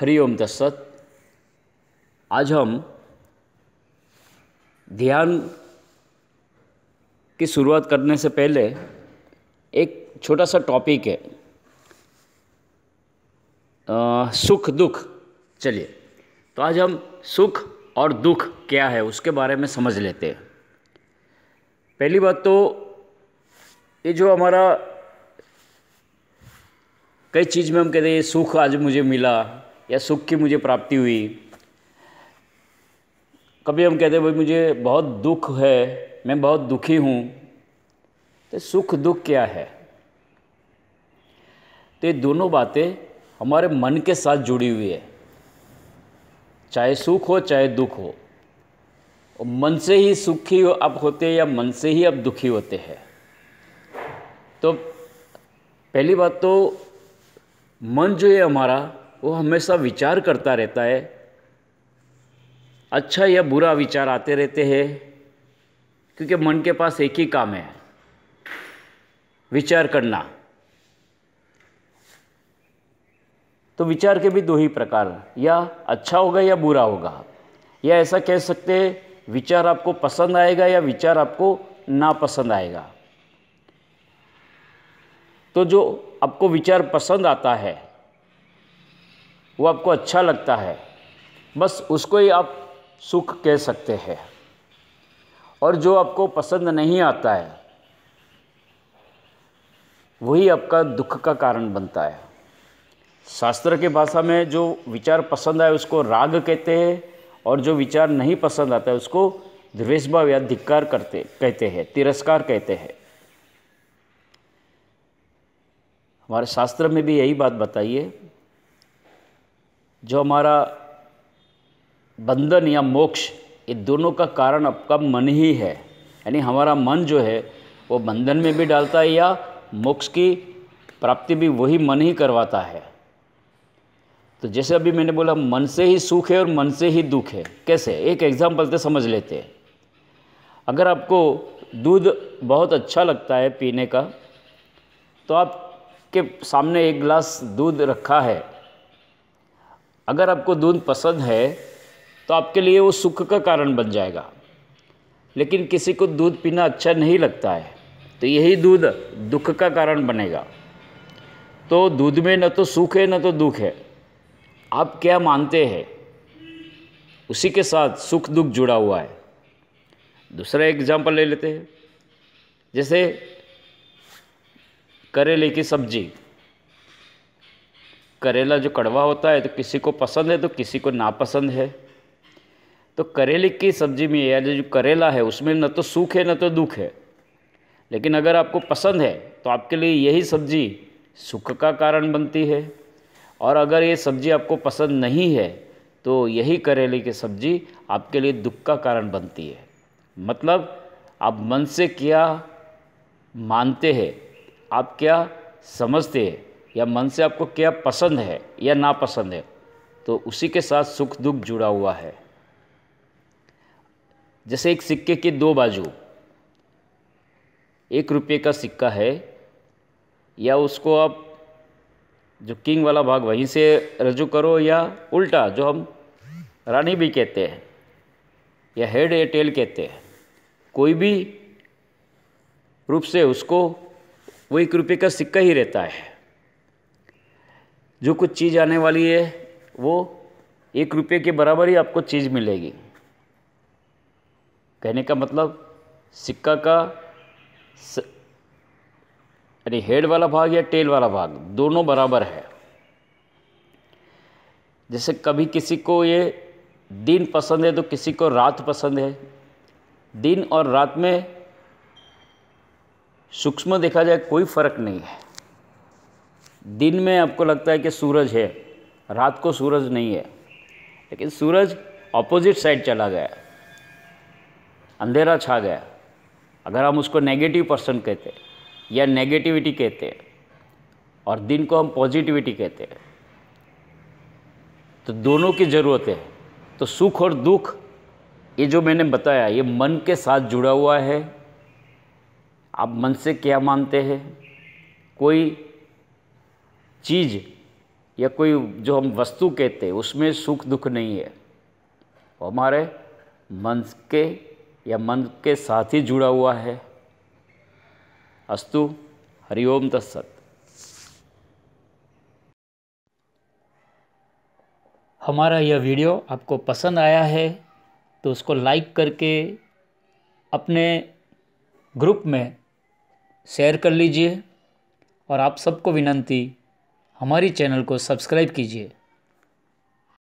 हरिओम दत्सत आज हम ध्यान की शुरुआत करने से पहले एक छोटा सा टॉपिक है। आ, सुख दुख। चलिए तो आज हम सुख और दुख क्या है उसके बारे में समझ लेते हैं। पहली बात तो ये जो हमारा कई चीज़ में हम कहते हैं सुख आज मुझे मिला या सुख की मुझे प्राप्ति हुई। कभी हम कहते हैं, भाई, मुझे बहुत दुख है, मैं बहुत दुखी हूँ। तो सुख दुख क्या है? तो ये दोनों बातें हमारे मन के साथ जुड़ी हुई है। चाहे सुख हो, चाहे दुख हो, और मन से ही सुखी आप होते हैं या मन से ही अब दुखी होते हैं। तो पहली बात तो मन जो है हमारा वो हमेशा विचार करता रहता है। अच्छा या बुरा विचार आते रहते हैं, क्योंकि मन के पास एक ही काम है, विचार करना। तो विचार के भी दो ही प्रकार, या अच्छा होगा या बुरा होगा। या ऐसा कह सकते हैं, विचार आपको पसंद आएगा या विचार आपको ना पसंद आएगा। तो जो आपको विचार पसंद आता है वो आपको अच्छा लगता है। बस उसको ही आप सुख कह सकते हैं। और जो आपको पसंद नहीं आता है, वही आपका दुख का कारण बनता है। शास्त्र के भाषा में जो विचार पसंद आए उसको राग कहते हैं, और जो विचार नहीं पसंद आता है उसको द्वेषभाव या धिक्कार करते, कहते हैं, तिरस्कार कहते हैं। हमारे शास्त्र में भी यही बात बताइए जो हमारा बंधन या मोक्ष, ये दोनों का कारण आपका मन ही है? यानी हमारा मन जो है, वो बंधन में भी डालता है या मोक्ष की प्राप्ति भी वही मन ही करवाता है? तो जैसे अभी मैंने बोला, मन से ही सुख है और मन से ही दुख है। कैसे? एक एग्ज़ाम्पल से समझ लेते हैं। अगर आपको दूध बहुत अच्छा लगता है पीने का तो आपके सामने एक गिलास दूध रखा है अगर आपको दूध पसंद है तो आपके लिए वो सुख का कारण बन जाएगा। लेकिन किसी को दूध पीना अच्छा नहीं लगता है तो यही दूध दुख का कारण बनेगा। तो दूध में न तो सुख है, न तो दुख है। आप क्या मानते हैं? उसी के साथ सुख दुख जुड़ा हुआ है। दूसरा एग्ज़ाम्पल ले लेते हैं। जैसे करेले की सब्ज़ी। करेला जो कड़वा होता है तो किसी को पसंद है तो किसी को नापसंद है। तो करेले की सब्ज़ी में या जो करेला है, उसमें न तो सुख है, न तो दुख है। लेकिन अगर आपको पसंद है तो आपके लिए यही सब्ज़ी सुख का कारण बनती है। और अगर ये सब्ज़ी आपको पसंद नहीं है तो यही करेले की सब्ज़ी आपके लिए दुख का कारण बनती है। मतलब आप मन से क्या मानते हैं, आप क्या समझते हैं या मन से आपको क्या पसंद है या नापसंद है तो उसी के साथ सुख दुख जुड़ा हुआ है। जैसे एक सिक्के की दो बाजू, एक रुपये का सिक्का है, या उसको आप जो किंग वाला भाग वहीं से रजू करो, या उल्टा जो हम रानी भी कहते हैं, या हेड या टेल कहते हैं, कोई भी रूप से उसको वो एक रुपये का सिक्का ही रहता है। जो कुछ चीज़ आने वाली है, वो एक रुपये के बराबर ही आपको चीज़ मिलेगी। कहने का मतलब सिक्का का यानी हेड वाला भाग या टेल वाला भाग, दोनों बराबर है। जैसे कभी किसी को ये दिन पसंद है तो किसी को रात पसंद है। दिन और रात में सूक्ष्म देखा जाए, कोई फ़र्क नहीं है। दिन में आपको लगता है कि सूरज है, रात को सूरज नहीं है, लेकिन सूरज ऑपोजिट साइड चला गया, अंधेरा छा गया। अगर हम उसको नेगेटिव पर्सन कहते या नेगेटिविटी कहते हैं और दिन को हम पॉजिटिविटी कहते हैं तो दोनों की ज़रूरत है। तो सुख और दुख, ये जो मैंने बताया, ये मन के साथ जुड़ा हुआ है। आप मन से क्या मानते हैं? कोई चीज़ या कोई जो हम वस्तु कहते हैं, उसमें सुख दुख नहीं है। वो हमारे मन के या मन के साथ ही जुड़ा हुआ है। अस्तु हरिओम तत्सत। हमारा यह वीडियो आपको पसंद आया है तो उसको लाइक करके अपने ग्रुप में शेयर कर लीजिए, और आप सबको विनंती हमारी चैनल को सब्सक्राइब कीजिए।